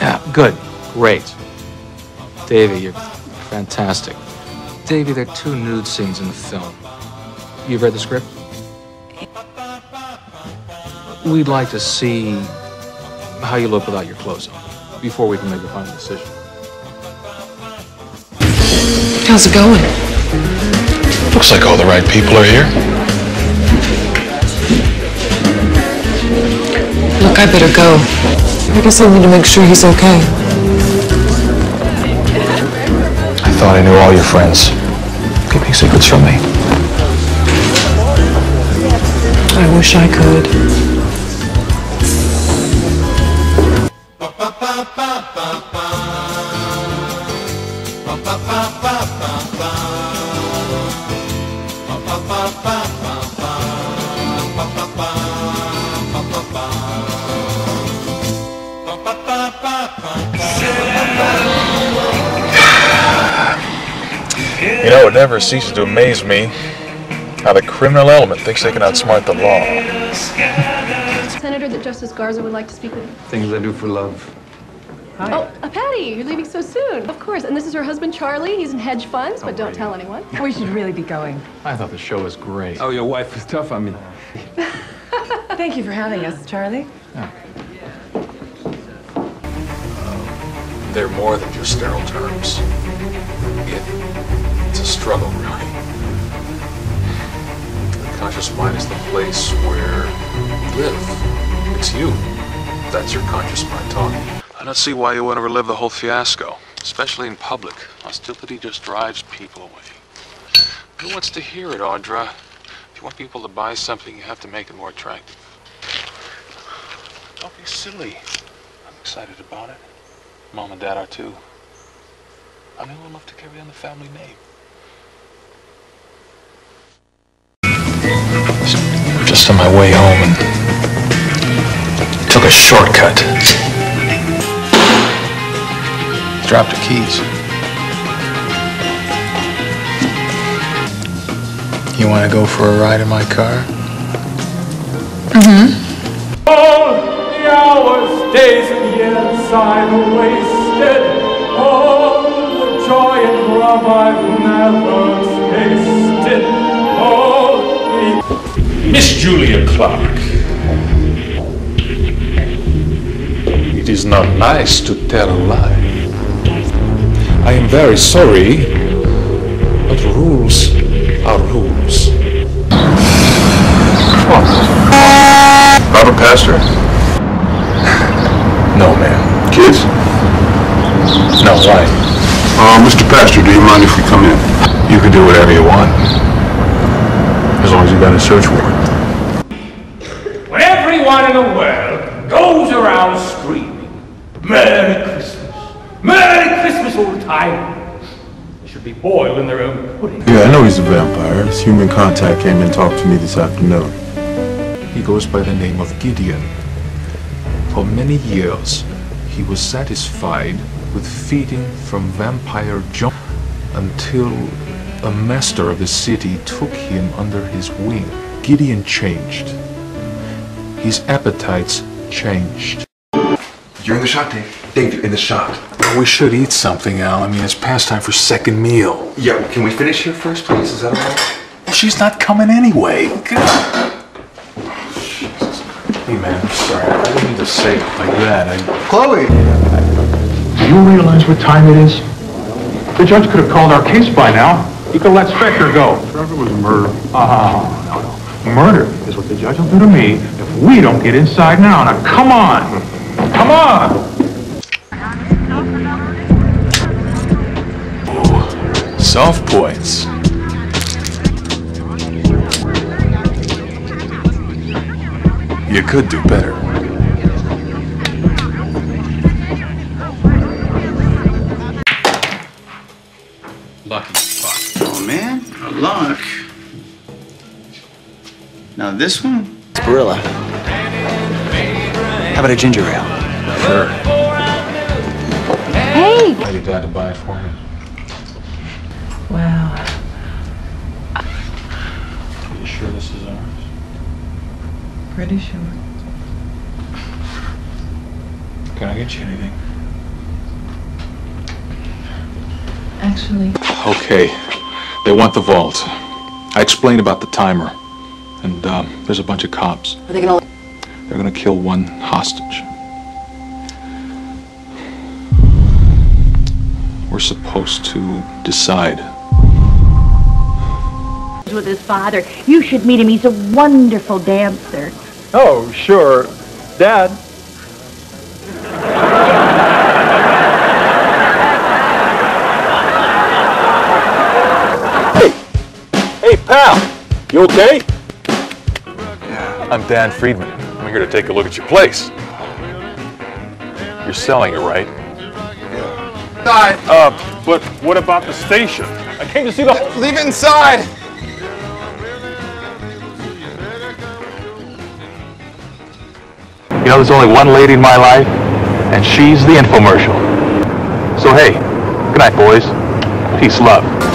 Yeah, good. Great. Davey, you're fantastic. Davey, there are two nude scenes in the film. You've read the script? We'd like to see how you look without your clothes on before we can make a final decision. How's it going? Looks like all the right people are here. Look, I better go. I guess I need to make sure he's okay. I thought I knew all your friends. Keeping secrets from me. I wish I could. You know, it never ceases to amaze me how the criminal element thinks they can outsmart the law. Senator, that Justice Garza would like to speak with you. Things I do for love. Hi. Oh, uh, Patty, you're leaving so soon. Of course. And this is her husband, Charlie. He's in hedge funds, but don't tell anyone. We should really be going. I thought the show was great. Oh, your wife was tough on me. Thank you for having us, Charlie. Yeah. They're more than just sterile terms. Struggle, really. The conscious mind is the place where you live. It's you. That's your conscious mind talking. I don't see why you want to relive the whole fiasco, especially in public. Hostility just drives people away. Who wants to hear it, Audra? If you want people to buy something, you have to make it more attractive. Don't be silly. I'm excited about it. Mom and Dad are too. I mean, we'll love to carry on the family name. On my way home and took a shortcut. Dropped the keys. You want to go for a ride in my car? Mm-hmm. All the hours, days, and years I've wasted. All the joy and love I've never Julia Clark. It is not nice to tell a lie. I am very sorry, but rules are rules. Robert Pastor? No, ma'am. Kids? No, why? Uh, Mr. Pastor, do you mind if we come in? You can do whatever you want. As long as you got a search warrant. When everyone in the world goes around screaming, Merry Christmas, Merry Christmas all the time, they should be boiled in their own pudding. Yeah, I know he's a vampire. His human contact came and talked to me this afternoon. He goes by the name of Gideon. For many years, he was satisfied with feeding from vampire junk until a master of the city took him under his wing. Gideon changed. His appetites changed. You're in the shot, Dave. Dave, you're in the shot. We should eat something, Al. I mean, it's past time for second meal. Yeah, can we finish here first, please? Is that all right? Well, she's not coming anyway. God. Hey, man, I'm sorry. I didn't mean to say it like that. I... Chloe! Do you realize what time it is? The judge could have called our case by now. He could have let Spectre go. Trevor was murdered. Oh, no, no. Murder is what the judge will do to me if we don't get inside now. Now, come on. Come on. Soft points. You could do better. Lucky fuck. Oh man, luck. Now this one? Barilla. How about a ginger ale? Sure. Hey! Tell did dad to buy it for me. Wow. Are you sure this is ours? Pretty sure. Can I get you anything? Actually. Okay. They want the vault. I explained about the timer. And um, there's a bunch of cops. Are they gonna... They're gonna kill one hostage. We're supposed to decide. with his father. You should meet him. He's a wonderful dancer. Oh, sure. Dad. Hey, pal, you okay? Yeah, I'm Dan Friedman. I'm here to take a look at your place. You're selling it, right? Inside. Uh, but what about the station? I came to see the whole... Leave it inside! You know, there's only one lady in my life, and she's the infomercial. So hey, good night, boys. Peace, love.